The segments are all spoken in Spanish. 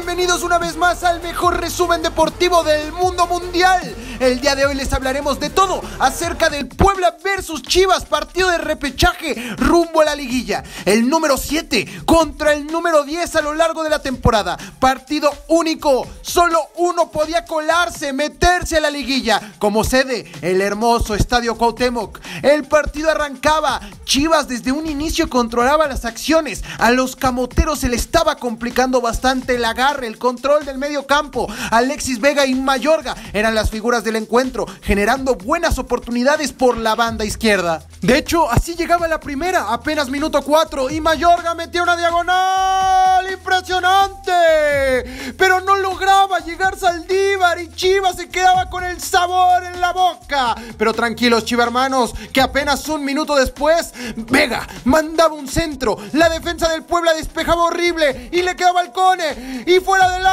Bienvenidos una vez más al mejor resumen deportivo del mundo mundial. El día de hoy les hablaremos de todo acerca del Puebla versus Chivas, partido de repechaje rumbo a la liguilla. El número 7 contra el número 10 a lo largo de la temporada. Partido único, solo uno podía colarse, meterse a la liguilla. Como sede, el hermoso Estadio Cuauhtémoc. El partido arrancaba, Chivas desde un inicio controlaba las acciones. A los camoteros se le estaba complicando bastante el agarre, el control del medio campo. Alexis Vega y Mayorga eran las figuras del encuentro, generando buenas oportunidades por la banda izquierda. De hecho, así llegaba la primera, apenas minuto 4, y Mayorga metió una diagonal impresionante. Pero no lograba llegar Saldívar y Chivas se quedaba con el sabor en la boca. Pero tranquilos, chivermanos, que apenas un minuto después, Vega mandaba un centro. La defensa del Puebla despejaba horrible y le quedaba al Cone. Y fuera del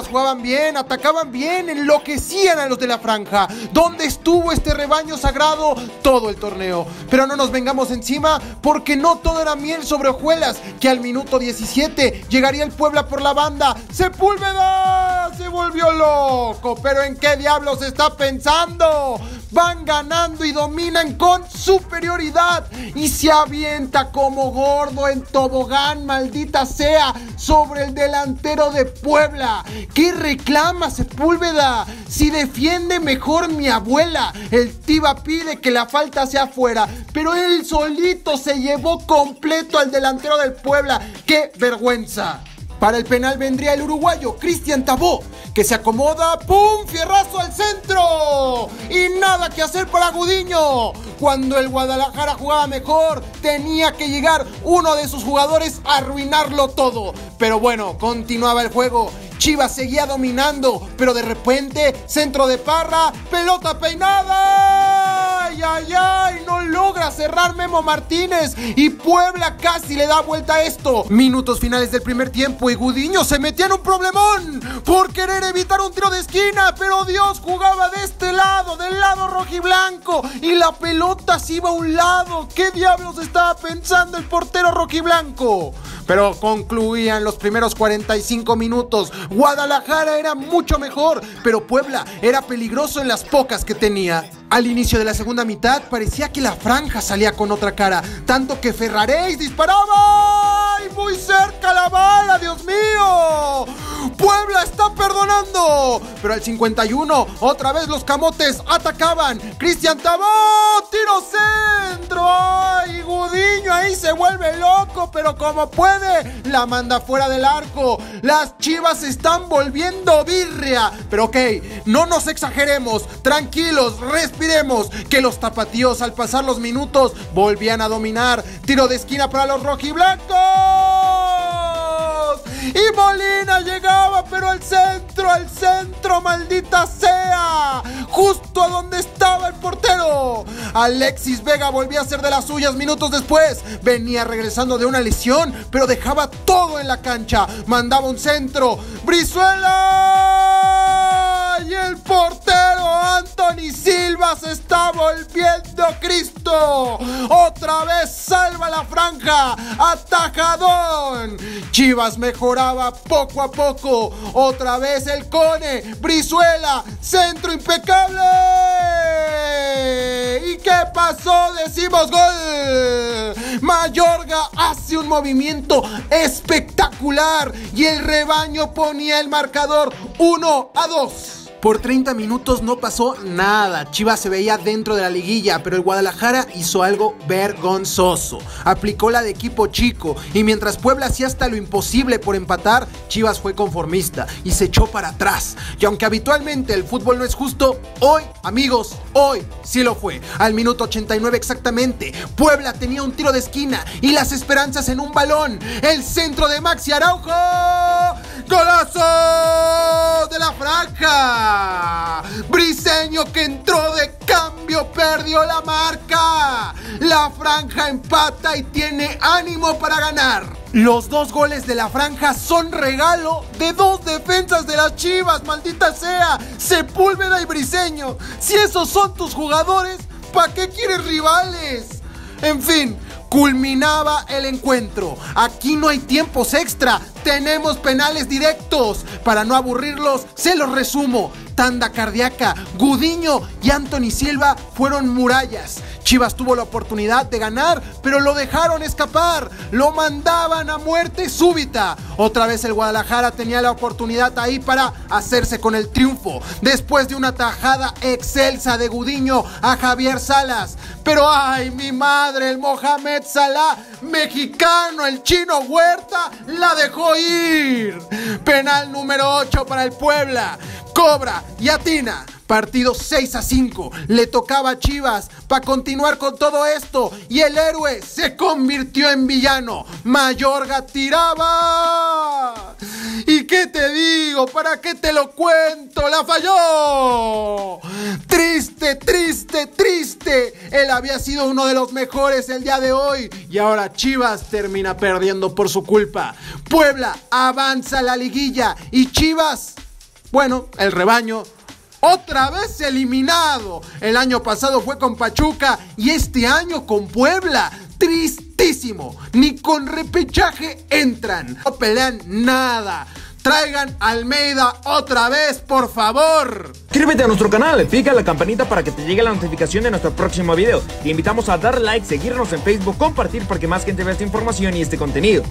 jugaban bien, atacaban bien, enloquecían a los de la franja. ¿Dónde estuvo este rebaño sagrado todo el torneo? Pero no nos vengamos encima porque no todo era miel sobre hojuelas. Que al minuto 17 llegaría el Puebla por la banda. ¡Sepúlveda! Se volvió loco. ¿Pero en qué diablos está pensando? Van ganando y dominan con superioridad. Y se avienta como gordo en tobogán, maldita sea, sobre el delantero de Puebla. ¿Qué reclama Sepúlveda? Si defiende mejor mi abuela. El Tiba pide que la falta sea fuera. Pero él solito se llevó completo al delantero del Puebla. ¡Qué vergüenza! Para el penal vendría el uruguayo Cristian Tabó, que se acomoda, ¡pum! Fierrazo al centro. Y nada que hacer para Gudiño. Cuando el Guadalajara jugaba mejor, tenía que llegar uno de sus jugadores a arruinarlo todo. Pero bueno, continuaba el juego. Chivas seguía dominando, pero de repente, centro de parra, pelota peinada. ¡Ay, ay! No logra cerrar Memo Martínez. Y Puebla casi le da vuelta a esto. Minutos finales del primer tiempo y Gudiño se metía en un problemón por querer evitar un tiro de esquina. Pero Dios jugaba de este lado, del lado rojiblanco. Y la pelota se iba a un lado. ¿Qué diablos estaba pensando el portero rojiblanco? Pero concluían los primeros 45 minutos. Guadalajara era mucho mejor, pero Puebla era peligroso en las pocas que tenía. Al inicio de la segunda mitad parecía que la franja salía con otra cara, tanto que Ferraréis disparaba y muy cerca la bala, Dios mío. Puebla está perdonando, pero al 51 otra vez los camotes atacaban. Cristian Tabó, tiro centro. Ay, Gudiño se vuelve loco, pero como puede, la manda fuera del arco. Las chivas se están volviendo birria. Pero ok, no nos exageremos, tranquilos, respiremos. Que los tapatíos al pasar los minutos volvían a dominar. Tiro de esquina para los rojiblancos. Y Molina llegaba, pero al centro, al centro, maldita sea. Justo a donde estaba el portero. Alexis Vega volvía a ser de las suyas minutos después. Venía regresando de una lesión, pero dejaba todo en la cancha. Mandaba un centro. Brizuela. Y el portero Anthony Silva se está volviendo Cristo. Otra vez salva la franja. Atajadón. Chivas mejoraba poco a poco. Otra vez el Cone. Brizuela. Centro impecable. ¿Y qué pasó? Decimos gol. Mayorga hace un movimiento espectacular. Y el rebaño ponía el marcador 1 a 2. Por 30 minutos no pasó nada. Chivas se veía dentro de la liguilla, pero el Guadalajara hizo algo vergonzoso. Aplicó la de equipo chico y mientras Puebla hacía hasta lo imposible por empatar, Chivas fue conformista y se echó para atrás. Y aunque habitualmente el fútbol no es justo, hoy, amigos, hoy sí lo fue. Al minuto 89 exactamente, Puebla tenía un tiro de esquina y las esperanzas en un balón. El centro de Maxi Araujo. ¡Golazo de la franja! Briseño que entró de cambio perdió la marca. La franja empata y tiene ánimo para ganar. Los dos goles de la franja son regalo de dos defensas de las Chivas, maldita sea, Sepúlveda y Briseño. Si esos son tus jugadores, ¿para qué quieres rivales? En fin, culminaba el encuentro. Aquí no hay tiempos extra, tenemos penales directos. Para no aburrirlos, se los resumo. Tanda cardíaca, Gudiño y Anthony Silva fueron murallas. Chivas tuvo la oportunidad de ganar, pero lo dejaron escapar. Lo mandaban a muerte súbita. Otra vez el Guadalajara tenía la oportunidad ahí para hacerse con el triunfo. Después de una tajada excelsa de Gudiño a Javier Salas. Pero ay, mi madre, el Mohamed Salah, mexicano, el chino Huerta, la dejó ir. Penal número 8 para el Puebla. Cobra y atina. Partido 6 a 5. Le tocaba a Chivas para continuar con todo esto. Y el héroe se convirtió en villano. Mayorga tiraba. ¿Y qué te digo? ¿Para qué te lo cuento? ¡La falló! Triste, triste, había sido uno de los mejores el día de hoy. Y ahora Chivas termina perdiendo por su culpa. Puebla avanza la liguilla. Y Chivas, bueno, el rebaño otra vez eliminado. El año pasado fue con Pachuca y este año con Puebla. Tristísimo. Ni con repechaje entran. No pelean nada. Traigan Almeida otra vez, por favor. Suscríbete a nuestro canal, pica la campanita para que te llegue la notificación de nuestro próximo video. Te invitamos a dar like, seguirnos en Facebook, compartir para que más gente vea esta información y este contenido.